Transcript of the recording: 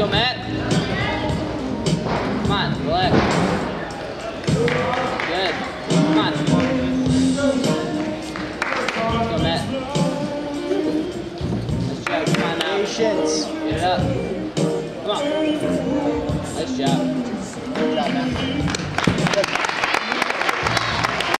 go, Matt. Come on, relax. Good. Come on. Let's go, Matt. Nice job. Come on now. Patience. Get it up. Come on.